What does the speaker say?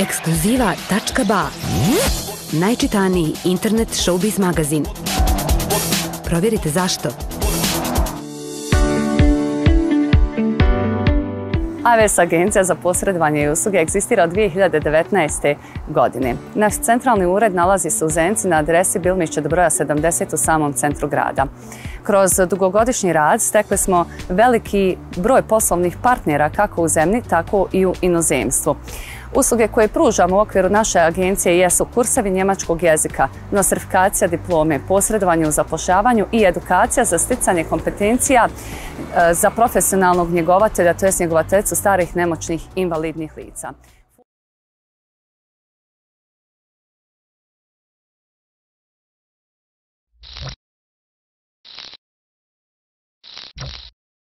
Ekskluziva.ba Najčitaniji internet showbiz magazin. Provjerite zašto. AVS Agencija za posredovanje i usluge eksistira od 2019. godine. Naš centralni ured nalazi se u Zenci na adresi Bilmišće do broja 70 u samom centru grada. Kroz dugogodišnji rad stekli smo veliki broj poslovnih partnera kako u zemlji, tako i u inozemstvu. Usluge koje pružamo u okviru naše agencije jesu kursevi njemačkog jezika, nostrifikacija diplome, posredovanje u zapošljavanju i edukacija za sticanje kompetencija e, za profesionalnog njegovatelja, to je njegovateljcu starih nemoćnih invalidnih lica.